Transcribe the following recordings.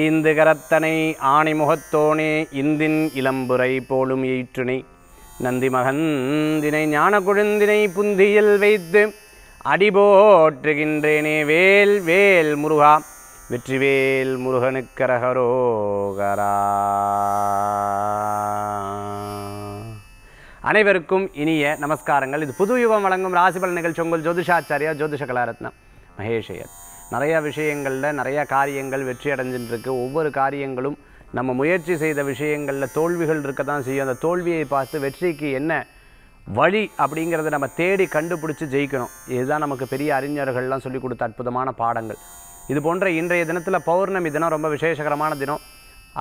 ஐந்து கரத்தனை ஆணி முகத்தோனே இந்தின் இளம்புரை போலும் ஈற்றுனை நந்தி மகந்தினை ஞான குழுந்தினை புந்தியில் வைத்து அடிபோற்றுகின்றேனே வேல் வேல் முருகா. வெற்றிவேல் முருகனுக்கரகரோகரா அனைவருக்கும் இனிய நமஸ்காரங்கள். இது புது யுகம் வழங்கும் ராசிபல நிகழ்ச்சி உங்கள் ஜோதிஷாச்சாரியா ஜோதிஷ கலாரத்னம். மகேஷையர். நிறைய விஷயங்களில் நிறைய காரியங்கள் வெற்றி அடைஞ்சுட்டு இருக்கு ஒவ்வொரு காரியங்களும் நம்ம முயற்சி செய்த விஷயங்களில் தோல்விகள் இருக்க தான் செய்யும். அந்த தோல்வியை பார்த்து வெற்றிக்கு என்ன வழி அப்படிங்கிறத நம்ம தேடி கண்டுபிடிச்சி ஜெயிக்கணும். இதுதான் நமக்கு பெரிய அறிஞர்கள்லாம் சொல்லி கொடுத்த அற்புதமான பாடங்கள். இது போன்ற இன்றைய தினத்தில் பௌர்ணமி தினம் ரொம்ப விசேஷகரமான தினம்.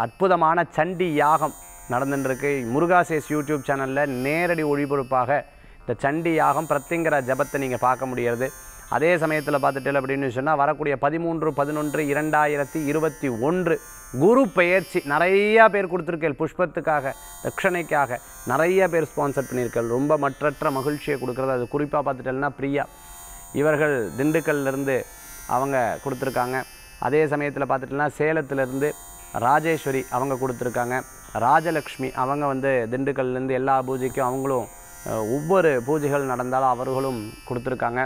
அற்புதமான சண்டி யாகம் நடந்துட்டுருக்கு முருகாசேஸ் யூடியூப் சேனலில் நேரடி ஒளிபரப்பாக இந்த சண்டி யாகம் பிரத்திங்கிற ஜபத்தை நீங்கள் பார்க்க முடிகிறது. அதே சமயத்தில் பார்த்துட்டு அப்படின்னு சொன்னால் வரக்கூடிய பதிமூன்று பதினொன்று இரண்டாயிரத்தி இருபத்தி ஒன்று குரு பெயர்ச்சி நிறையா பேர் கொடுத்துருக்கேன் புஷ்பத்துக்காக தட்சணைக்காக நிறைய பேர் ஸ்பான்சர் பண்ணியிருக்கேன் ரொம்ப மற்றற்ற மகிழ்ச்சியை கொடுக்குறது. அது குறிப்பாக பார்த்துட்டேன்னா பிரியா. இவர்கள் திண்டுக்கல்லேருந்து அவங்க கொடுத்துருக்காங்க. அதே சமயத்தில் பார்த்துட்டோம்னா சேலத்திலேருந்து ராஜேஸ்வரி அவங்க கொடுத்துருக்காங்க. ராஜலக்ஷ்மி அவங்க வந்து திண்டுக்கல்லேருந்து எல்லா பூஜைக்கும் அவங்களும் ஒவ்வொரு பூஜைகள் நடந்தாலும் அவர்களும் கொடுத்துருக்காங்க.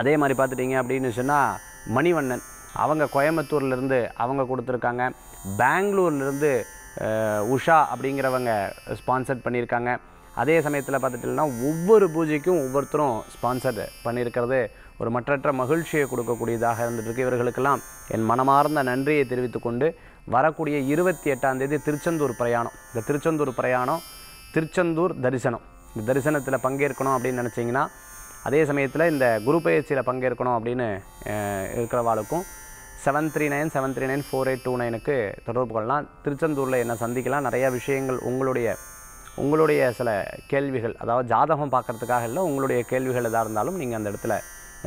அதே மாதிரி பார்த்துட்டிங்க அப்படின்னு சொன்னால் மணிவண்ணன் அவங்க கோயம்புத்தூர்லேருந்து அவங்க கொடுத்துருக்காங்க. பெங்களூர்லேருந்து உஷா அப்படிங்கிறவங்க ஸ்பான்சர் பண்ணியிருக்காங்க. அதே சமயத்தில் பார்த்துட்டிங்கன்னா ஒவ்வொரு பூஜைக்கும் ஒவ்வொருத்தரும் ஸ்பான்சர் பண்ணியிருக்கிறது ஒரு மற்றற்ற மகிழ்ச்சியை கொடுக்கக்கூடியதாக இருந்துகிட்ருக்கு இவர்களுக்கெல்லாம் என் மனமார்ந்த நன்றியை தெரிவித்துக்கொண்டு வரக்கூடிய இருபத்தி எட்டாம் தேதி திருச்செந்தூர் பிரயாணம். இந்த திருச்செந்தூர் பிரயாணம் திருச்செந்தூர் தரிசனம். இந்த தரிசனத்தில் பங்கேற்கணும் அப்படின்னு நினச்சிங்கன்னா அதே சமயத்தில் இந்த குரு பயிற்சியில் பங்கேற்கணும் அப்படின்னு இருக்கிறவாளுக்கும் seven three nine seven three nine four eight two நைனுக்கு தொடர்பு கொள்ளலாம். திருச்செந்தூரில் என்ன சந்திக்கலாம் நிறையா விஷயங்கள் உங்களுடைய உங்களுடைய சில கேள்விகள் அதாவது ஜாதகம் பார்க்கறதுக்காக இல்லை உங்களுடைய கேள்விகள் எதாக இருந்தாலும் நீங்கள் அந்த இடத்துல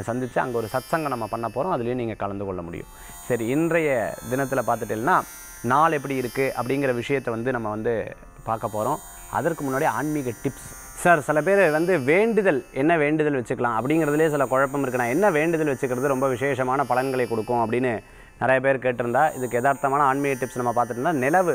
சந்தித்து அங்கே ஒரு சத்சங்கம் நம்ம பண்ண போகிறோம் அதுலேயும் நீங்கள் கலந்து கொள்ள முடியும். சரி இன்றைய தினத்தில் பார்த்துட்டீங்கன்னா நாள் எப்படி இருக்குது அப்படிங்கிற விஷயத்தை வந்து நம்ம வந்து பார்க்க போகிறோம் அதற்கு முன்னாடி ஆன்மீக டிப்ஸ் சார் சில பேர் வந்து வேண்டுதல் என்ன வேண்டுதல் வச்சுக்கலாம் அப்படிங்கிறதுலே சில குழப்பம் இருக்கு. என்ன வேண்டுதல் வச்சுக்கிறது ரொம்ப விசேஷமான பலன்களை கொடுக்கும் அப்படின்னு நிறைய பேர் கேட்டிருந்தா இதுக்கு யதார்த்தமான ஆன்மீக டிப்ஸ் நம்ம பார்த்துட்டோம்னா நிலவு.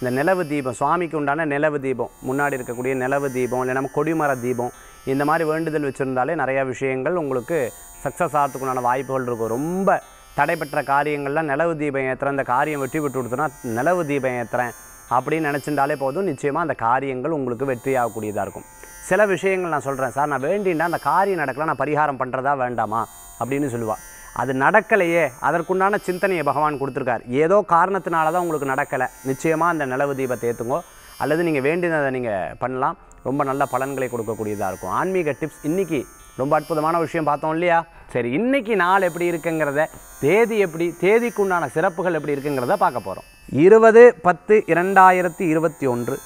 இந்த நிலவு தீபம் சுவாமிக்கு உண்டான நிலவு தீபம் முன்னாடி இருக்கக்கூடிய நிலவு தீபம் இல்லை நம்ம கொடிமர தீபம் இந்த மாதிரி வேண்டுதல் வச்சுருந்தாலே நிறையா விஷயங்கள் உங்களுக்கு சக்ஸஸ் ஆகிறதுக்கு உண்டான வாய்ப்புகள் இருக்கும். ரொம்ப தடைப்பட்ட காரியங்கள்லாம் நிலவு தீபம் ஏற்றுறேன் இந்த காரியம் வெற்றி பெற்று கொடுத்தோன்னா நிலவு தீபம் ஏற்றுறேன் அப்படின்னு நினச்சிருந்தாலே போதும். நிச்சயமாக அந்த காரியங்கள் உங்களுக்கு வெற்றியாகக்கூடியதாக இருக்கும். சில விஷயங்கள் நான் சொல்கிறேன் சார் நான் வேண்டினா அந்த காரியம் நடக்கல நான் பரிகாரம் பண்ணுறதா வேண்டாமா? அப்படின்னு சொல்லுவாள் அது நடக்கலையே அதற்குண்டான சிந்தனையை பகவான் கொடுத்துருக்கார். ஏதோ காரணத்தினால தான் உங்களுக்கு நடக்கலை. நிச்சயமாக அந்த நிலவு தீபத்தை ஏற்றுங்கோ அல்லது நீங்கள் வேண்டினதை நீங்கள் பண்ணலாம். ரொம்ப நல்ல பலன்களை கொடுக்கக்கூடியதாக இருக்கும். ஆன்மீக டிப்ஸ் இன்றைக்கி ரொம்ப அற்புதமான விஷயம் பார்த்தோம் இல்லையா? சரி இன்றைக்கி நாள் எப்படி இருக்குங்கிறத தேதி எப்படி தேதிக்குண்டான சிறப்புகள் எப்படி இருக்குங்கிறத பார்க்க போகிறோம் இருபது பத்து இரண்டாயிரத்தி இருபத்தி ஒன்று.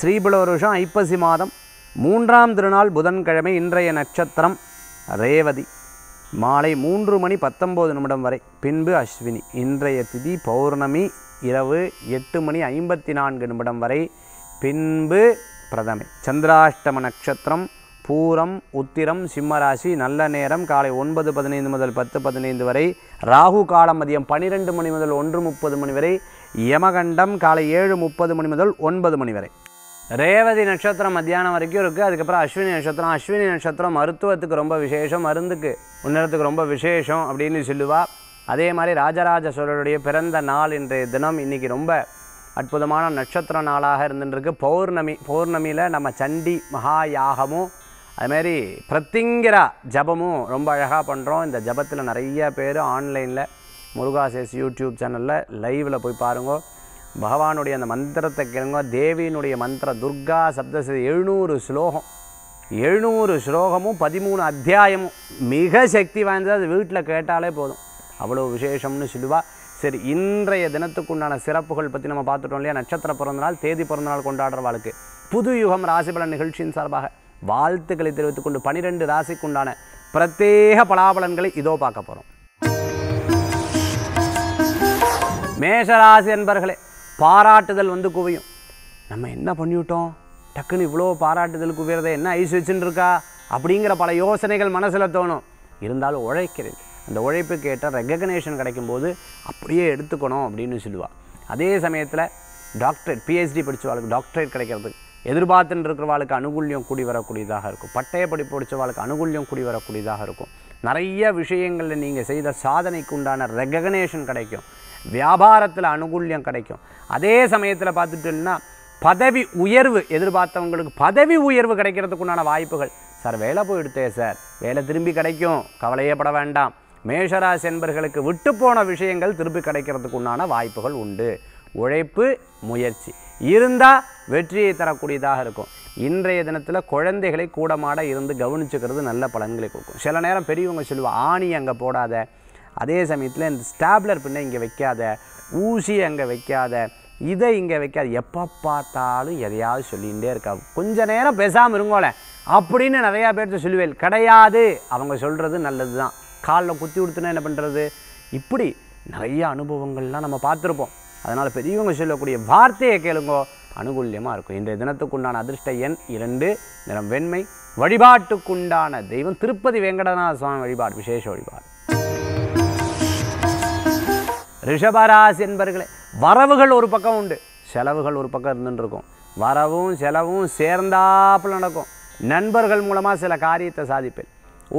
ஸ்ரீபுல வருஷம் ஐப்பசி மாதம். மூன்றாம் திருநாள் புதன்கிழமை இன்றைய நட்சத்திரம் ரேவதி. மாலை மூன்று மணி பத்தொம்போது நிமிடம் வரை. பின்பு அஸ்வினி. இன்றைய திதி பௌர்ணமி இரவு எட்டு மணி ஐம்பத்தி நான்கு நிமிடம் வரை. பின்பு பிரதமை. சந்திராஷ்டம நட்சத்திரம் பூரம் உத்திரம் சிம்மராசி நல்ல நேரம் காலை ஒன்பது பதினைந்து முதல் பத்து பதினைந்து வரை. ராகு காலம் மதியம் பன்னிரெண்டு மணி முதல் ஒன்று முப்பது மணி வரை. யமகண்டம் காலை ஏழு முப்பது மணி முதல் ஒன்பது மணி வரை. ரேவதி நட்சத்திரம் மத்தியானம் வரைக்கும் இருக்குது அதுக்கப்புறம் அஸ்வினி நட்சத்திரம். அஸ்வினி நட்சத்திரம் மருத்துவத்துக்கு ரொம்ப விசேஷம். மருந்துக்கு முன்னேறத்துக்கு ரொம்ப விசேஷம் அப்படின்னு சொல்லுவா. அதே மாதிரி ராஜராஜ சோழருடைய பிறந்த நாள் இன்றைய தினம் இன்றைக்கி ரொம்ப அற்புதமான நட்சத்திர நாளாக இருந்துருக்கு பௌர்ணமி பௌர்ணமியில் நம்ம சண்டி மகா யாகமும் அதுமாரி பிரத்திங்கிரா ஜபமும் ரொம்ப அழகாக பண்ணுறோம் இந்த ஜபத்தில் நிறைய பேர் ஆன்லைனில் முருகாசேஸ் யூடியூப் சேனலில் லைவில் போய் பாருங்க. பகவானுடைய அந்த மந்திரத்தை கேளுங்க. தேவியினுடைய மந்திரம் துர்கா சப்தசதி எழுநூறு ஸ்லோகம். எழுநூறு ஸ்லோகமும் பதிமூணு அத்தியாயமும். மிக சக்தி வாய்ந்தது. அது வீட்டில் கேட்டாலே போதும். அவ்வளோ விசேஷம்னு சொல்லுவா. சரி இன்றைய தினத்துக்குண்டான சிறப்புகள் பற்றி நம்ம பார்த்துட்டோம் இல்லையா? நட்சத்திர பிறந்தநாள் தேதி பிறந்தநாள் கொண்டாடுறவாளுக்கு. புது யுகம் ராசிபலன் நிகழ்ச்சியின் சார்பாக வாழ்த்துக்களை தெரிவித்துக் கொண்டு பனிரெண்டு ராசிக்குண்டான பிரத்யேக பலாபலன்களை இதோ பார்க்க போகிறோம் மேஷராசி என்பர்களே பாராட்டுதல் வந்து குவியும். நம்ம என்ன பண்ணிவிட்டோம்? டக்குன்னு இவ்வளோ பாராட்டுதல் குவியறதை என்ன ஐஸ் வச்சுன்னு இருக்கா அப்படிங்கிற பல யோசனைகள் மனசில் தோணும். இருந்தாலும் உழைக்கிறேன். அந்த உழைப்புக்கு ஏற்ற ரெகக்னேஷன் கிடைக்கும்போது அப்படியே எடுத்துக்கணும் அப்படின்னு சொல்லுவாள் அதே சமயத்தில் டாக்டரேட் பிஹெச்டி படித்தவாளுக்கு டாக்டரேட் கிடைக்கிறதுக்கு எதிர்பார்த்துன்னு இருக்கிறவாளுக்கு அனுகூல்யம் கூடி வரக்கூடியதாக இருக்கும். பட்டய படிப்பு படித்தவாளுக்கு அனுகூல்யம் கூடி வரக்கூடியதாக இருக்கும். நிறைய விஷயங்களில் நீங்கள் செய்த சாதனைக்கு உண்டான ரெகக்னேஷன் கிடைக்கும். வியாபாரத்தில் அனுகூல்யம் கிடைக்கும். அதே சமயத்தில் பார்த்துட்டோம்னா பதவி உயர்வு எதிர்பார்த்தவங்களுக்கு பதவி உயர்வு கிடைக்கிறதுக்கு உண்டான வாய்ப்புகள். சார் வேலை போயிடுத்தே சார். வேலை திரும்பி கிடைக்கும். கவலையே பட வேண்டாம். மேஷராசி என்பர்களுக்கு விட்டு போன விஷயங்கள் திருப்பி கிடைக்கிறதுக்கு உண்டான வாய்ப்புகள் உண்டு. உழைப்பு முயற்சி. இருந்தால் வெற்றியை தரக்கூடியதாக இருக்கும். இன்றைய தினத்தில் குழந்தைகளை கூடமாட இருந்து கவனிச்சுக்கிறது நல்ல பலன்களை கொடுக்கும். சில நேரம் பெரியவங்க சொல்லுவாள் ஆணி அங்கே போடாத. அதே சமயத்தில் இந்த ஸ்டாப்லர் பின்ன இங்கே வைக்காத ஊசி அங்கே வைக்காத இதை இங்கே வைக்காத எப்போ பார்த்தாலும் எதையாவது சொல்லிகிட்டே இருக்கா. கொஞ்ச நேரம் பேசாமல் இருங்கோளேன் அப்படின்னு நிறையா பேர்த்த சொல்லுவேன் கிடையாது. அவங்க சொல்கிறது நல்லது தான் காலில் குத்தி கொடுத்துனா என்ன பண்ணுறது இப்படி நிறைய அனுபவங்கள்லாம் நம்ம பார்த்துருப்போம். அதனால் பெரியவங்க சொல்லக்கூடிய வார்த்தையை கேளுங்கோ. அனுகூல்யமாக இருக்கும். இன்றைய தினத்துக்குண்டான அதிர்ஷ்ட எண் இரண்டு. நிறம் வெண்மை. வழிபாட்டுக்குண்டான தெய்வம் திருப்பதி வெங்கடநாத சுவாமி வழிபாடு. விசேஷ வழிபாடு. ரிஷபராசி என்பர்களே வரவுகள் ஒரு பக்கம் உண்டு. செலவுகள் ஒரு பக்கம் இருந்துருக்கும். வரவும் செலவும் சேர்ந்தாப்புல நடக்கும். நண்பர்கள் மூலமாக சில காரியத்தை சாதிப்பேன்.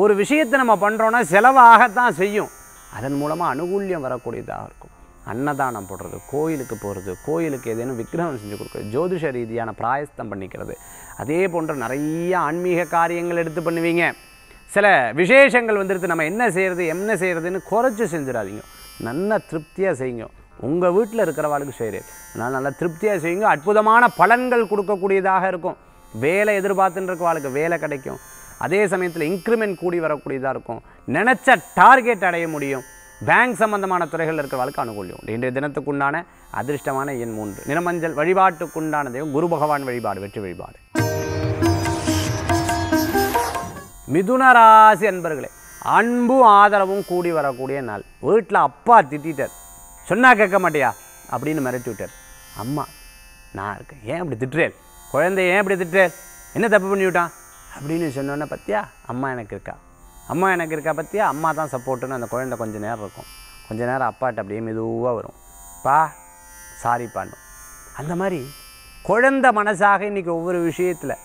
ஒரு விஷயத்தை நம்ம பண்ணுறோன்னா செலவாகத்தான் செய்யும். அதன் மூலமாக அனுகூல்யம் வரக்கூடியதாக இருக்கும். அன்னதானம் போடுறது கோயிலுக்கு போகிறது கோயிலுக்கு ஏதேனும் விக்கிரகம் செஞ்சு கொடுக்குறது ஜோதிஷ ரீதியான பிராயஸ்தம் பண்ணிக்கிறது. அதே போன்ற நிறைய ஆன்மீக காரியங்கள் எடுத்து பண்ணுவீங்க. சில விசேஷங்கள் வந்துடுது நம்ம என்ன செய்கிறது என்ன செய்கிறதுன்னு குறைச்சி செஞ்சிடாதீங்க. நல்ல திருப்தியாக செய்யுங்க. உங்கள் வீட்டில் இருக்கிறவாளுக்கு செய்கிறேன் அதனால் நல்லா திருப்தியாக செய்யுங்க. அற்புதமான பலன்கள் கொடுக்கக்கூடியதாக இருக்கும். வேலை எதிர்பார்த்துட்டு இருக்கவாளுக்கு வேலை கிடைக்கும். அதே சமயத்தில் இன்க்ரிமெண்ட் கூடி வரக்கூடியதாக இருக்கும். நினச்ச டார்கெட் அடைய முடியும். பேங்க் சம்பந்தமான துறைகளில் இருக்கிறவளுக்கு அனுகூலியம் இன்றைய தினத்துக்குண்டான அதிர்ஷ்டமான எண் மூன்று. நிறமஞ்சள் வழிபாட்டுக்குண்டான தெய்வம் குரு பகவான் வழிபாடு வெற்றி வழிபாடு. மிதுன ராசி அன்பர்களே அன்பும் ஆதரவும் கூடி வரக்கூடிய நாள். வீட்டில் அப்பா திட்டார் சொன்னால் கேட்க மாட்டியா? அப்படின்னு மிரட்டி விட்டார். அம்மா நான் இருக்கேன். ஏன் இப்படி திட்டுறேன்? குழந்தை ஏன் இப்படி திட்டுறேன்? என்ன தப்பு பண்ணி விட்டான்? அப்படின்னு சொன்னோன்னே பத்தியா அம்மா எனக்கு இருக்கா. அம்மா எனக்கு இருக்கா பத்தியா? அம்மா தான் சப்போர்ட்டுன்னு அந்த குழந்தை கொஞ்ச நேரம் இருக்கும். கொஞ்ச நேரம் அப்பாட்ட அப்படியே மெதுவாக வரும். பா சாரி பாண்டும் அந்த மாதிரி குழந்தை மனசாக இன்றைக்கி ஒவ்வொரு விஷயத்தில்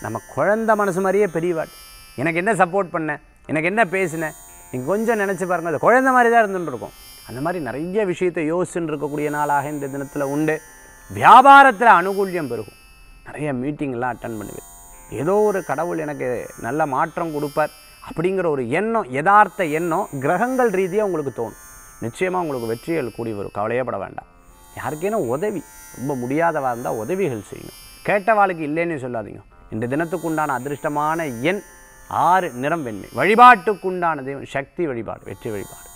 நம்ம குழந்தை மனசு மாதிரியே பெரியவாட் எனக்கு என்ன சப்போர்ட் பண்ண? எனக்கு என்ன பேசினேன் நீங்கள் கொஞ்சம் நினச்சி பாருங்க அது குழந்தை மாதிரி தான் இருந்துருக்கும் அந்த மாதிரி நிறைய விஷயத்தை யோசிச்சுட்டு இருக்கக்கூடிய நாளாக இந்த தினத்தில் உண்டு. வியாபாரத்தில் அனுகூல்யம் பெருகும். நிறைய மீட்டிங்லாம் அட்டன் பண்ணுவேன் ஏதோ ஒரு கடவுள் எனக்கு நல்ல மாற்றம் கொடுப்பார் அப்படிங்கிற ஒரு எண்ணம் யதார்த்த எண்ணம் கிரகங்கள் ரீதியாக உங்களுக்கு தோணும். நிச்சயமாக உங்களுக்கு வெற்றிகள் கூடி வரும். கவலையப்பட வேண்டாம். யாருக்கேனும் உதவி ரொம்ப முடியாதவா இருந்தால் உதவிகள் செய்யுங்க கேட்டவாளுக்கு இல்லைன்னு சொல்லாதீங்க. இந்த தினத்துக்கு உண்டான அதிர்ஷ்டமான எண் ஆறு நிறம் வெண்மை. வழிபாட்டுக்குண்டான தெய்வம் சக்தி வழிபாடு வெற்றி வழிபாடு.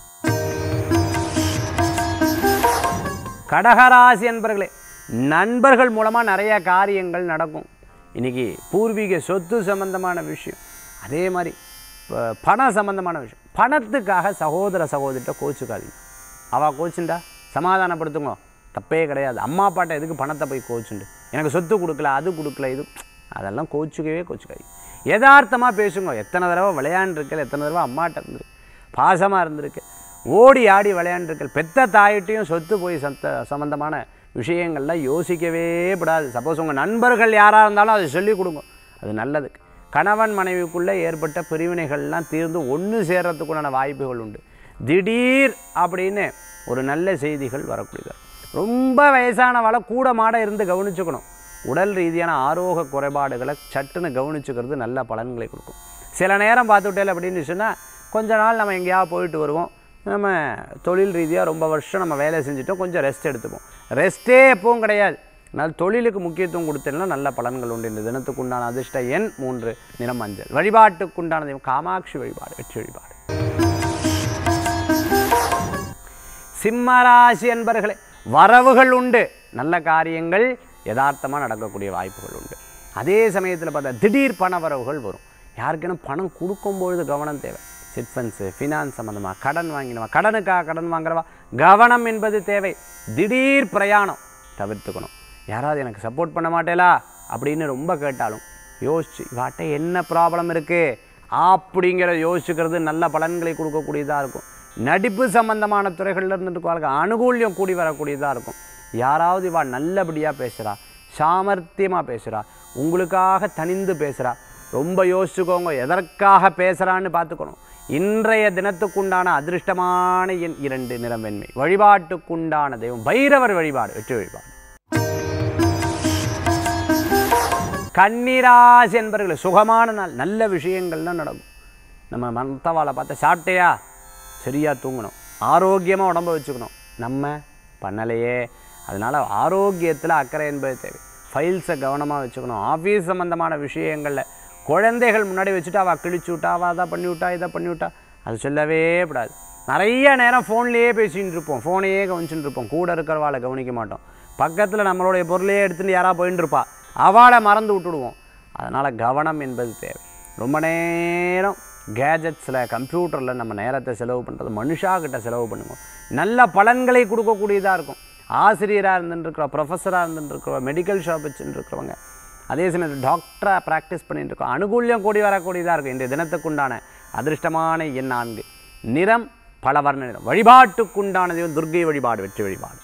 கடகராசி என்பர்களே நண்பர்கள் மூலமாக நிறைய காரியங்கள் நடக்கும். இன்றைக்கி பூர்வீக சொத்து சம்பந்தமான விஷயம். அதே மாதிரி பண சம்பந்தமான விஷயம். பணத்துக்காக சகோதர சகோதரிட்ட கோச்சுக்காதீங்க. அவள் கோச்சுண்டா? சமாதானப்படுத்துங்க. தப்பே கிடையாது. அம்மா அப்பாட்ட எதுக்கு பணத்தை போய் கோச்சுண்டு? எனக்கு சொத்து கொடுக்கல அது கொடுக்கல இது அதெல்லாம் கோச்சுக்கவே கோச்சுக்காது. யதார்த்தமாக பேசுங்க. எத்தனை தடவை விளையாண்டுருக்கல் எத்தனை தடவை அம்மாட்ட இருந்திருக்கு பாசமாக இருந்திருக்கு ஓடி ஆடி விளையாண்டுருக்கல் பெத்த தாயிட்டையும் சொத்து போய் சத்த சம்மந்தமான விஷயங்கள்லாம் யோசிக்கவே படாது. சப்போஸ் உங்கள் நண்பர்கள் யாராக இருந்தாலும் அதை சொல்லிக் கொடுங்க. அது நல்லது. கணவன் மனைவிக்குள்ளே ஏற்பட்ட பிரிவினைகள்லாம் தீர்ந்து ஒன்று சேர்கிறதுக்குள்ளான வாய்ப்புகள் உண்டு. திடீர் அப்படின்னு ஒரு நல்ல செய்திகள் வரக்கூடியது. ரொம்ப வயசானவாளை கூட மாட இருந்து கவனிச்சுக்கணும். உடல் ரீதியான ஆரோக குறைபாடுகளை சட்டுன்னு கவனிச்சுக்கிறது நல்ல பலன்களை கொடுக்கும். சில நேரம் பார்த்துட்டேன் அப்படின்னு சொன்னால் கொஞ்ச நாள் நம்ம எங்கேயாவது போயிட்டு வருவோம். நம்ம தொழில் ரீதியாக ரொம்ப வருஷம் நம்ம வேலை செஞ்சுட்டோம் கொஞ்சம் ரெஸ்ட் எடுத்துப்போம். ரெஸ்ட்டே எப்பவும் கிடையாது. அதனால் தொழிலுக்கு முக்கியத்துவம் கொடுத்தேன்னா நல்ல பலன்கள் உண்டு. இந்த தினத்துக்கு உண்டான அதிர்ஷ்ட எண் மூன்று நிறம் மஞ்சள் வழிபாட்டுக்குண்டான தெய்வம் காமாட்சி வழிபாடு வெற்றி வழிபாடு. சிம்மராசி என்பர்களே வரவுகள் உண்டு. நல்ல காரியங்கள் யதார்த்தமாக நடக்கக்கூடிய வாய்ப்புகள் உண்டு. அதே சமயத்தில் பார்த்தா திடீர் பண வரவுகள் வரும். யாருக்குன்னு பணம் கொடுக்கும்பொழுது கவனம் தேவை. சிட் ஃபண்ட்ஸு ஃபினான்ஸ் சம்மந்தமாக கடன் வாங்கினவா கடனுக்காக கடன் வாங்குறவா? கவனம் என்பது தேவை. திடீர் பிரயாணம் தவிர்த்துக்கணும். யாராவது எனக்கு சப்போர்ட் பண்ண மாட்டேலா? அப்படின்னு ரொம்ப கேட்டாலும் யோசிச்சு இவாட்ட என்ன ப்ராப்ளம் இருக்குது அப்படிங்கிற யோசிச்சுக்கிறது நல்ல பலன்களை கொடுக்கக்கூடியதாக இருக்கும். நடிப்பு சம்பந்தமான துறைகளில் இருந்துட்டு அனுகூல்யம் கூடி வரக்கூடியதாக இருக்கும். யாராவது இவா நல்லபடியாக பேசுகிறா சாமர்த்தியமாக பேசுகிறா உங்களுக்காக தனிந்து பேசுகிறா ரொம்ப யோசிச்சுக்கோங்க எதற்காக பேசுகிறான்னு பார்த்துக்கணும். இன்றைய தினத்துக்குண்டான அதிர்ஷ்டமான எண் இரண்டு நிறம் வெண்மை வழிபாட்டுக்குண்டான தெய்வம் பைரவர் வழிபாடு வெற்றி வழிபாடு. கன்னிராசி என்பவர்கள் சுகமான நாள் நல்ல விஷயங்கள்லாம் நடக்கும். நம்ம மற்றவாளை பார்த்து சாப்பிட்டையா? சரியாக தூங்கணும். ஆரோக்கியமாக உடம்ப வச்சுக்கணும். நம்ம பண்ணலையே. அதனால் ஆரோக்கியத்தில் அக்கறை என்பது தேவை. ஃபைல்ஸை கவனமாக வச்சுக்கணும். ஆஃபீஸ் சம்மந்தமான விஷயங்களில் குழந்தைகள் முன்னாடி வச்சுட்டு அவள் கிழிச்சு விட்டா அவள் அதை பண்ணி விட்டா இதை பண்ணி விட்டா அது சொல்லவே கூடாது. நிறைய நேரம் ஃபோன்லேயே பேசிகிட்டு இருப்போம். ஃபோனையே கவனிச்சுட்டு இருப்போம். கூட இருக்கிறவாளை கவனிக்க மாட்டோம். பக்கத்தில் நம்மளுடைய பொருளையே எடுத்துகிட்டு யாராக போயின்னு இருப்பா. அவளை மறந்து விட்டுடுவோம். அதனால் கவனம் என்பது தேவை. ரொம்ப நேரம் கேஜெட்ஸில் கம்ப்யூட்டரில் நம்ம நேரத்தை செலவு பண்ணுறது மனுஷாக்கிட்ட செலவு பண்ணுவோம். நல்ல பலன்களை கொடுக்கக்கூடியதாக இருக்கும். ஆசிரியராக இருந்துட்டுருக்குறோம் ப்ரொஃபஸராக இருந்துட்டுருக்குறோம் மெடிக்கல் ஷாப் வச்சுட்டுருக்கிறவங்க அதே சமயத்தில் டாக்டராக ப்ராக்டிஸ் பண்ணிட்டுருக்கோம். அனுகூல்யம் கூடி வரக்கூடியதாக இருக்கும். இன்றைய தினத்துக்குண்டான அதிர்ஷ்டமான எண் நான்கு. நிறம் பல வர்ண நிறம். வழிபாட்டுக்குண்டான தெய்வம் துர்க்கை வழிபாடு வெற்றி வழிபாடு.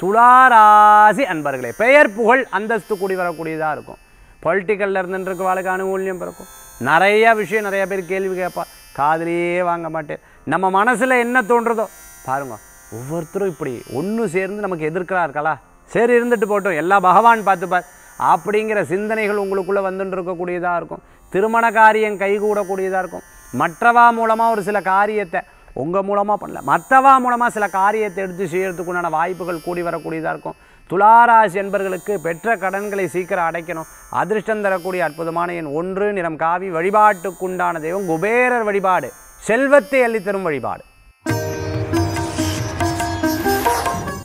துளாராசி அன்பர்களே பெயர் புகழ் அந்தஸ்து கூடி வரக்கூடியதாக இருக்கும். பொலிட்டிக்கலில் இருந்துட்டு வாழ்க்கை அனுகூல்யம் பிறக்கும். நிறைய விஷயம் நிறைய பேர் கேள்வி கேட்பா காதலியே வாங்க மாட்டேன். நம்ம மனசில் என்ன தோன்றதோ பாருங்க ஒவ்வொருத்தரும் இப்படி ஒன்று சேர்ந்து நமக்கு எதிர்க்கிறார்களா சரி இருந்துட்டு போட்டோம். எல்லாம் பகவான் பார்த்துப்பார். அப்படிங்கிற சிந்தனைகள் உங்களுக்குள்ளே வந்துட்டு இருக்கக்கூடியதாக இருக்கும். திருமண காரியம் கைகூடக்கூடியதாக இருக்கும். மற்றவா மூலமாக ஒரு சில காரியத்தை உங்கள் மூலமாக பண்ணல மற்றவா மூலமாக சில காரியத்தை எடுத்து செய்கிறதுக்குண்டான வாய்ப்புகள் கூடி வரக்கூடியதாக இருக்கும். துளாராசி என்பர்களுக்கு பெற்ற கடன்களை சீக்கிரம் அடைக்கணும். அதிர்ஷ்டம் தரக்கூடிய அற்புதமான என் ஒன்று நிறம் காவி வழிபாட்டுக்குண்டான தெய்வம் குபேரர் வழிபாடு. செல்வத்தை அள்ளித்தரும் வழிபாடு.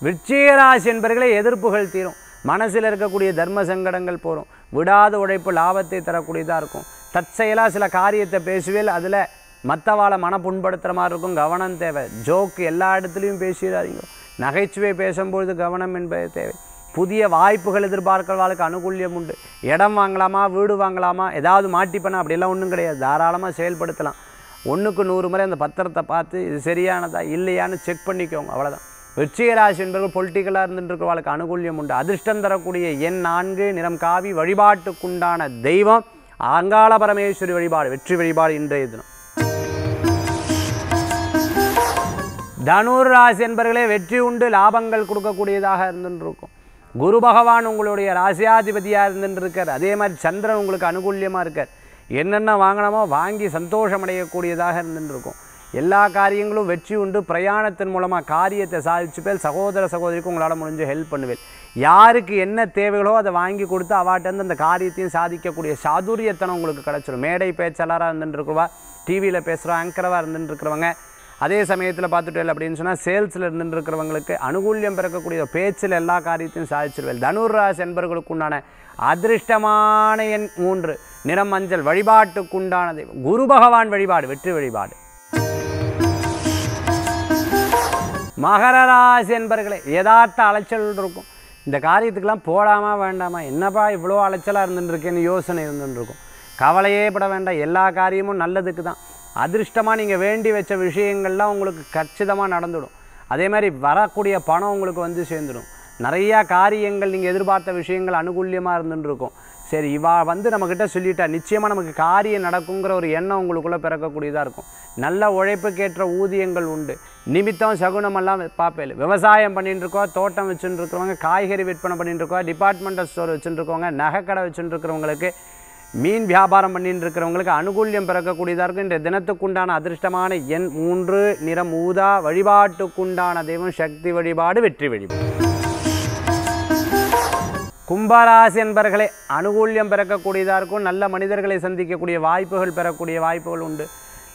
விருச்சிகராசி என்பர்களே எதிர்ப்புகள் தீரும். மனசில் இருக்கக்கூடிய தர்ம சங்கடங்கள் போகும் விடாத உழைப்பு லாபத்தை தரக்கூடியதாக இருக்கும். தற்செயலாக சில காரியத்தை பேசுவேல் அதில் மற்றவாளை மன புண்படுத்துகிற மாதிரி இருக்கும். கவனம் தேவை. ஜோக்கு எல்லா இடத்துலையும் பேசிடாதீங்க. நகைச்சுவை பேசும்பொழுது கவனம் என்பது தேவை. புதிய வாய்ப்புகள் எதிர்பார்க்கிறவாளுக்கு அனுகூல்யம் உண்டு. இடம் வாங்கலாமா வீடு வாங்கலாமா ஏதாவது மாட்டிப்பண்ணா அப்படியெல்லாம் ஒன்றும் கிடையாது. தாராளமாக செயல்படுத்தலாம். ஒன்றுக்கு நூறு முறை அந்த பத்திரத்தை பார்த்து இது சரியானதா இல்லையான்னு செக் பண்ணிக்கோங்க. அவ்வளோதான் விருச்சிகராசி என்பவர்கள் பொலிட்டிக்கலாக இருந்துருக்கிறவாளுக்கு அனுகூல்யம் உண்டு. அதிர்ஷ்டம் தரக்கூடிய எண் நான்கு நிறம் காவி வழிபாட்டுக்குண்டான தெய்வம் அங்காள பரமேஸ்வரி வழிபாடு வெற்றி வழிபாடு இன்றைய தினம். தனுர் ராசி என்பர்களே வெற்றி உண்டு லாபங்கள் கொடுக்கக்கூடியதாக இருந்துருக்கும் குரு பகவான் உங்களுடைய ராசியாதிபதியாக இருந்துட்டு இருக்கார். அதே மாதிரி சந்திரன் உங்களுக்கு அனுகூல்யமாக இருக்கார். என்னென்ன வாங்கினோமோ வாங்கி சந்தோஷமடையக்கூடியதாக இருந்துருக்கும். எல்லா காரியங்களும் வெற்றி உண்டு. பிரயாணத்தின் மூலமாக காரியத்தை சாதிச்சு சகோதர சகோதரிக்கு உங்களால் முடிஞ்ச ஹெல்ப் பண்ணுவேன். யாருக்கு என்ன தேவைகளோ அதை வாங்கி கொடுத்து அவாட்டேருந்து அந்த காரியத்தையும் சாதிக்கக்கூடிய சாதுரியத்தனம் உங்களுக்கு கிடச்சிரும். மேடை பேச்சாளராக இருந்துருக்குவா டிவியில் பேசுகிறோம் ஆங்கரவாக இருந்துருக்குறவங்க அதே சமயத்தில் பார்த்துட்டு அப்படின்னு சொன்னால் சேல்ஸில் இருந்துருக்கிறவங்களுக்கு அனுகூல்யம் பிறக்கக்கூடிய பேச்சில் எல்லா காரியத்தையும் சாதிச்சிருவேன். தனுர்ராசி என்பவர்களுக்கு உண்டான அதிர்ஷ்டமான எண் மூன்று. நிறம் மஞ்சள் வழிபாட்டுக்குண்டான தெய்வம் குரு பகவான் வழிபாடு வெற்றி வழிபாடு. மகர ராசி என்பர்களே யதார்த்த அலைச்சல் இருக்கும். இந்த காரியத்துக்கெல்லாம் போடாமா வேண்டாமா? என்னப்பா இவ்வளோ அலைச்சலாக இருந்துட்டு யோசனை இருந்துட்டு இருக்கும் கவலையே பட வேண்டாம். எல்லா காரியமும் நல்லதுக்கு தான். அதிர்ஷ்டமாக நீங்கள் வேண்டி வச்ச விஷயங்கள்லாம் உங்களுக்கு கச்சிதமாக நடந்துடும். அதே மாதிரி வரக்கூடிய பணம் உங்களுக்கு வந்து சேர்ந்துடும். நிறையா காரியங்கள் நீங்கள் எதிர்பார்த்த விஷயங்கள் அனுகூல்யமாக இருந்துட்டு இருக்கும் சரி இவா வந்து நம்மக்கிட்ட சொல்லிட்டா நிச்சயமாக நமக்கு காரியம் நடக்குங்கிற ஒரு எண்ணம் உங்களுக்குள்ளே பிறக்கக்கூடியதாக இருக்கும். நல்ல உழைப்புக்கேற்ற ஊதியங்கள் உண்டு. நிமித்தம் சகுனமெல்லாம் பார்ப்பேன். விவசாயம் பண்ணிட்டு இருக்கோம் தோட்டம் வச்சுட்டுருக்கிறவங்க காய்கறி விற்பனை பண்ணிட்டுருக்கோம் டிபார்ட்மெண்டல் ஸ்டோர் வச்சுருக்கோங்க நகைக்கடை வச்சுட்டுருக்கிறவங்களுக்கு மீன் வியாபாரம் பண்ணிட்டு இருக்கிறவங்களுக்கு அனுகூல்யம் பிறக்கக்கூடியதாக இருக்கும். இன்றைய தினத்துக்குண்டான அதிர்ஷ்டமான எண் மூன்று நிறம் ஊதா வழிபாட்டுக்குண்டான தெய்வம் சக்தி வழிபாடு வெற்றி வழிபாடு. கும்பராசி என்பர்களை அனுகூல்யம் பிறக்கக்கூடியதாக இருக்கும். நல்ல மனிதர்களை சந்திக்கக்கூடிய வாய்ப்புகள் பெறக்கூடிய வாய்ப்புகள் உண்டு.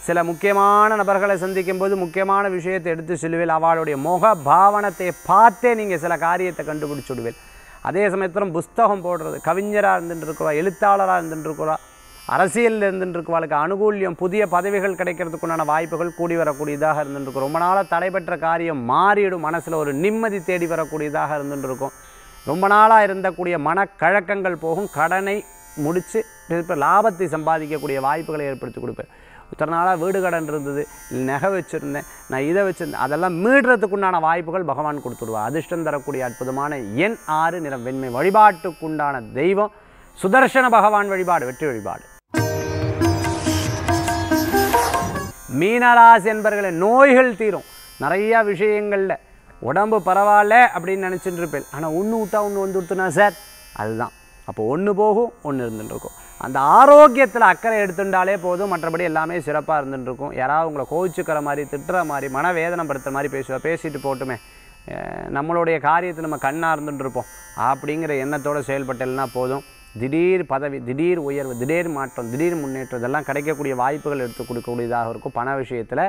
சில முக்கியமான நபர்களை சந்திக்கும் போது முக்கியமான விஷயத்தை எடுத்து சொல்லுவேன். அவளுடைய முக பாவனத்தை பார்த்தே நீங்கள் சில காரியத்தை கண்டுபிடிச்சு விடுவேன் அதே சமயத்தில் புஸ்தகம் போடுறது கவிஞராக இருந்துட்டுருக்குறா எழுத்தாளராக இருந்துட்டு அரசியலில் இருந்துட்டு இருக்கிறவாளுக்கு அனுகூல்யம் புதிய பதவிகள் கிடைக்கிறதுக்குண்டான வாய்ப்புகள் கூடி வரக்கூடியதாக இருந்துட்டு இருக்கும் ரொம்ப நாளாக தடைபெற்ற காரியம் மாறிடும் மனசில் ஒரு நிம்மதி தேடி வரக்கூடியதாக இருந்துட்டு இருக்கும் ரொம்ப நாளாக இருந்தக்கூடிய மனக்கழக்கங்கள் போகும். கடனை முடித்து இப்போ லாபத்தை சம்பாதிக்கக்கூடிய வாய்ப்புகளை ஏற்படுத்தி கொடுப்பேன். இத்தனை நாளாக வீடு கடன் இருந்தது நகை வச்சுருந்தேன் நான் இதை வச்சுருந்தேன். அதெல்லாம் மீடுறதுக்குண்டான வாய்ப்புகள் பகவான் கொடுத்துடுவா அதிர்ஷ்டம் தரக்கூடிய அற்புதமான எண் ஆறு நிறம் வெண்மை வழிபாட்டுக்குண்டான தெய்வம் சுதர்சன பகவான் வழிபாடு வெற்றி வழிபாடு. மீனராசி என்பர்களை நோய்கள் தீரும். நிறையா விஷயங்களில் உடம்பு பரவாயில்ல அப்படின்னு நினச்சிட்டு இருப்பேன் ஆனால் ஒன்று விட்டா ஒன்று வந்து விட்டுனா சார்? அதுதான். அப்போ ஒன்று போகும் ஒன்று இருந்துட்டுருக்கும் அந்த ஆரோக்கியத்தில் அக்கறை எடுத்துட்டாலே போதும். மற்றபடி எல்லாமே சிறப்பாக இருந்துட்டுருக்கும் யாராவது உங்களை கோவிச்சுக்கிற மாதிரி திட்டுற மாதிரி மனவேதனைப்படுத்துகிற மாதிரி பேசுவா பேசிட்டு போட்டுமே. நம்மளுடைய காரியத்தை நம்ம கண்ணாக இருந்துட்டுருப்போம் அப்படிங்கிற எண்ணத்தோடு செயல்பட்டேன்னா போதும். திடீர் பதவி திடீர் உயர்வு திடீர் மாற்றம் திடீர் முன்னேற்றம் இதெல்லாம் கிடைக்கக்கூடிய வாய்ப்புகள் எடுத்து கொடுக்கக்கூடியதாக இருக்கும். பண விஷயத்தில்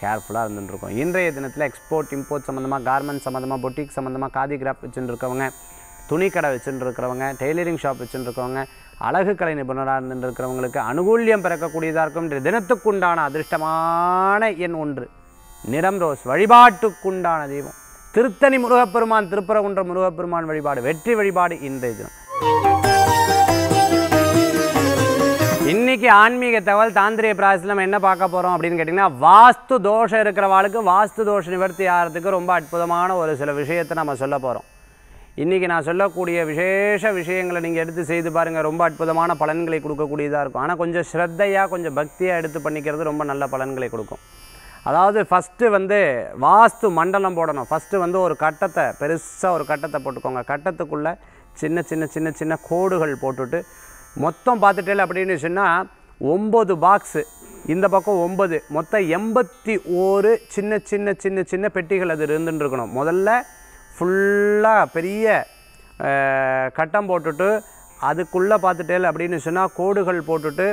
கேர்ஃபுல்லாக இருந்துருக்கோம் இன்றைய தினத்தில் எக்ஸ்போர்ட் இம்போர்ட் சம்மந்தமாக கார்மெண்ட் சம்மந்தமாக பொட்டிக் சம்மந்தமாக காதி கிராஃப்ட் வச்சுருக்கவங்க துணிக்கடை துணி கடை வச்சுட்டு இருக்கிறவங்க டெய்லரிங் ஷாப் வச்சுட்டு இருக்கவங்க அழகு கலை நிபுணராக இருந்துட்டு இருக்கிறவங்களுக்கு அனுகூல்யம் பிறக்கக்கூடியதாக இருக்கும். இன்றைய தினத்துக்குண்டான அதிர்ஷ்டமான எண் ஒன்று நிறம் ரோஸ் வழிபாட்டுக்குண்டான தெய்வம். திருத்தணி முருகப்பெருமான் திருப்பரகுன்ற முருகப்பெருமான் வழிபாடு வெற்றி வழிபாடு இன்றைய தினம். இன்னைக்கு ஆன்மீக தகவல் தாந்திரிய பிராயசத்தில் நம்ம என்ன பார்க்க போகிறோம் அப்படின்னு கேட்டிங்கன்னா வாஸ்து தோஷம் இருக்கிறவாளுக்கு வாஸ்து தோஷ நிவர்த்தி ஆகிறதுக்கு ரொம்ப அற்புதமான ஒரு சில விஷயத்தை நம்ம சொல்ல போகிறோம் இன்றைக்கி நான் சொல்லக்கூடிய விசேஷ விஷயங்களை நீங்கள் எடுத்து செய்து பாருங்கள் ரொம்ப அற்புதமான பலன்களை கொடுக்கக்கூடியதாக இருக்கும். ஆனால் கொஞ்சம் ஸ்ரத்தையாக கொஞ்சம் பக்தியாக எடுத்து பண்ணிக்கிறது ரொம்ப நல்ல பலன்களை கொடுக்கும். அதாவது ஃபஸ்ட்டு வந்து வாஸ்து மண்டலம் போடணும். ஃபஸ்ட்டு வந்து ஒரு கட்டத்தை பெருசாக ஒரு கட்டத்தை போட்டுக்கோங்க. கட்டத்துக்குள்ளே சின்ன சின்ன சின்ன சின்ன கோடுகள் போட்டுட்டு மொத்தம் பார்த்துட்டே அப்படின்னு சொன்னால் ஒம்பது பாக்ஸு இந்த பக்கம் ஒம்பது மொத்தம் எண்பத்தி ஓரு சின்ன சின்ன சின்ன சின்ன பெட்டிகள் அது இருந்துட்டுருக்கணும். முதல்ல ஃபுல்லாக பெரிய கட்டம் போட்டுட்டு அதுக்குள்ளே பார்த்துட்டேல் அப்படின்னு சொன்னால் கோடுகள் போட்டுட்டு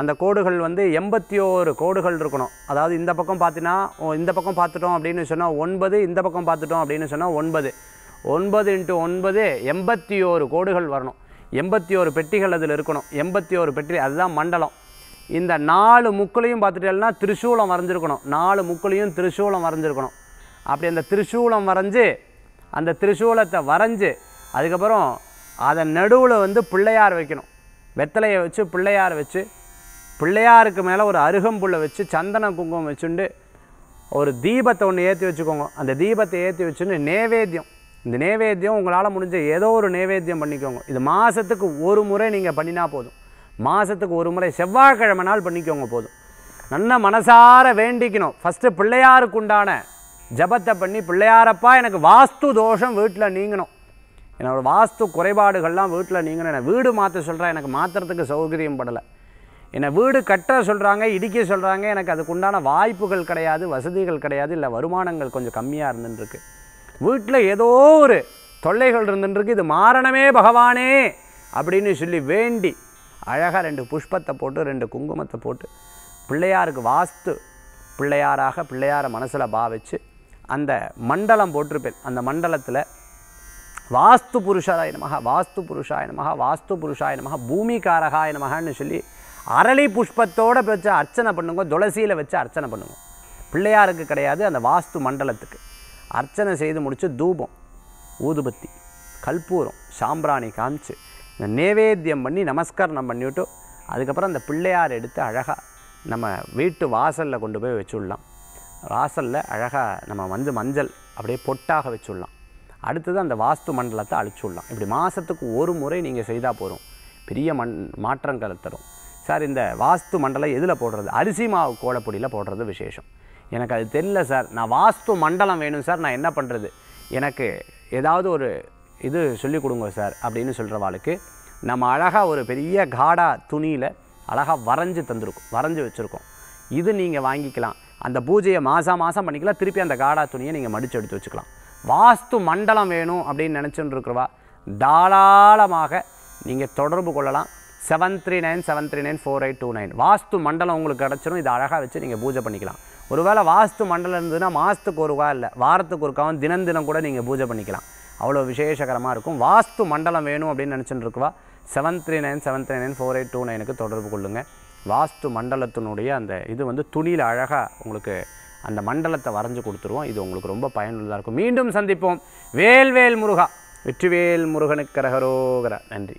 அந்த கோடுகள் வந்து எண்பத்தி ஓரு கோடுகள் இருக்கணும். அதாவது இந்த பக்கம் பார்த்தினா இந்த பக்கம் பார்த்துட்டோம் அப்படின்னு சொன்னால் ஒன்பது இந்த பக்கம் பார்த்துட்டோம் அப்படின்னு சொன்னால் ஒன்பது. ஒன்பது இன்ட்டு ஒன்பது எண்பத்தி ஓரு கோடுகள் வரணும். எண்பத்தி ஒரு பெட்டிகள் அதில் இருக்கணும். எண்பத்தி ஒரு பெட்டி அதுதான் மண்டலம். இந்த நாலு முக்குலையும் பார்த்துட்டேன்னா திரிசூலம் வரைஞ்சிருக்கணும். நாலு முக்குலையும் திரிசூலம் வரைஞ்சிருக்கணும். அப்படி அந்த திரிசூலம் வரைஞ்சி அந்த திரிசூலத்தை வரைஞ்சி அதுக்கப்புறம் அதன் நடுவில் வந்து பிள்ளையார் வைக்கணும். வெத்தலையை வச்சு பிள்ளையார் வச்சு பிள்ளையாருக்கு மேலே ஒரு அருகம்புல்லை வச்சு சந்தன குங்குமம் வச்சுண்டு ஒரு தீபத்தை ஒன்று ஏற்றி வச்சுக்கோங்க. அந்த தீபத்தை ஏற்றி வச்சுன்னு நேவேத்தியம். இந்த நேவேத்தியம் உங்களால் முடிஞ்ச ஏதோ ஒரு நேவேத்தியம் பண்ணிக்கோங்க. இது மாதத்துக்கு ஒரு முறை நீங்கள் பண்ணினா போதும். மாதத்துக்கு ஒரு முறை செவ்வாய்க்கிழமை நாள் பண்ணிக்கோங்க போதும். நல்ல மனசார வேண்டிக்கணும். ஃபஸ்ட்டு பிள்ளையாருக்கு உண்டான ஜபத்தை பண்ணி பிள்ளையாரப்பா எனக்கு வாஸ்து தோஷம் வீட்டில் நீங்கணும். என்னோட வாஸ்து குறைபாடுகள்லாம் வீட்டில் நீங்கணும். என்னை வீடு மாற்ற சொல்கிறேன் எனக்கு மாற்றுறதுக்கு சௌகரியம் படலை. என்னை வீடு கட்ட சொல்கிறாங்க இடிக்க சொல்கிறாங்க எனக்கு அதுக்குண்டான வாய்ப்புகள் கிடையாது வசதிகள் கிடையாது இல்லை வருமானங்கள் கொஞ்சம் கம்மியாக இருந்துருக்கு வீட்டில் ஏதோ ஒரு தொல்லைகள் இருந்துருக்கு இது மாறணமே பகவானே அப்படின்னு சொல்லி வேண்டி அழகாக ரெண்டு புஷ்பத்தை போட்டு ரெண்டு குங்குமத்தை போட்டு பிள்ளையாருக்கு வாஸ்து பிள்ளையாராக பிள்ளையாரை மனசில் பாவிச்சு அந்த மண்டலம் போட்டிருப்பேன். அந்த மண்டலத்தில் வாஸ்து புருஷாய நமக வாஸ்து புருஷாய நமக வாஸ்து புருஷாய நமக பூமிகாரகாய நமகன்னு சொல்லி அரளி புஷ்பத்தோடு வச்சு அர்ச்சனை பண்ணுங்க துளசியில் வச்சு அர்ச்சனை பண்ணுங்க. பிள்ளையாருக்கு கிடையாது அந்த வாஸ்து மண்டலத்துக்கு. அர்ச்சனை செய்து முடித்து தூபம் ஊதுபத்தி கல்பூரம் சாம்பிராணி காமிச்சு இந்த நேவேத்தியம் பண்ணி நமஸ்காரம் பண்ணிவிட்டு அதுக்கப்புறம் அந்த பிள்ளையார் எடுத்து அழகாக நம்ம வீட்டு வாசலில் கொண்டு போய் வச்சுடலாம். வாசலில் அழகாக நம்ம வந்து மஞ்சள் அப்படியே பொட்டாக வச்சுடலாம். அடுத்தது அந்த வாஸ்து மண்டலத்தை அழிச்சுடலாம். இப்படி மாதத்துக்கு ஒரு முறை நீங்கள் செய்தால் போதும். பெரிய மண் மாற்றங்களை தரும். சார் இந்த வாஸ்து மண்டலம் எதில் போடுறது? அரிசி மாவு கோலப்பொடியில் போடுறது விசேஷம். எனக்கு அது தெரியல சார். நான் வாஸ்து மண்டலம் வேணும் சார். நான் என்ன பண்ணுறது எனக்கு ஏதாவது ஒரு இது சொல்லிக் கொடுங்க சார் அப்படின்னு சொல்கிறவாளுக்கு நம்ம அழகாக ஒரு பெரிய காடா துணியில் அழகாக வரைஞ்சி தந்திருக்கோம். வரைஞ்சி வச்சுருக்கோம். இது நீங்கள் வாங்கிக்கலாம். அந்த பூஜையை மாதம் மாதம் பண்ணிக்கலாம். திருப்பி அந்த காடா துணியை நீங்கள் மடித்து எடுத்து வச்சுக்கலாம். வாஸ்து மண்டலம் வேணும் அப்படின்னு நினச்சிட்டு இருக்கிறவா தாராளமாக நீங்கள் தொடர்பு கொள்ளலாம். Seven three nine seven three nine four eight two nine வாஸ்து மண்டலம் உங்களுக்கு கிடச்சிரும். இதை அழகாக வச்சு நீங்கள் பூஜை பண்ணிக்கலாம். ஒருவேளை வாஸ்து மண்டலம் இருந்ததுன்னா மாதத்துக்கு ஒருவா இல்லை. வாரத்துக்கு ஒருக்காவும் தினம் தினம் கூட நீங்கள் பூஜை பண்ணிக்கலாம். அவ்வளோ விசேஷகரமாக இருக்கும். வாஸ்து மண்டலம் வேணும் அப்படின்னு நினச்சிட்டு இருக்குவா seven three nine seven three nine four eight two நைனுக்கு தொடர்பு கொள்ளுங்கள் வாஸ்து மண்டலத்தினுடைய அந்த இது வந்து துணியில் அழகாக உங்களுக்கு அந்த மண்டலத்தை வரைஞ்சு கொடுத்துருவோம். இது உங்களுக்கு ரொம்ப பயனுள்ளதாக இருக்கும். மீண்டும் சந்திப்போம். வேல்வேல் முருகா. வெற்றிவேல் முருகனுக்கு கரகரோகர. நன்றி.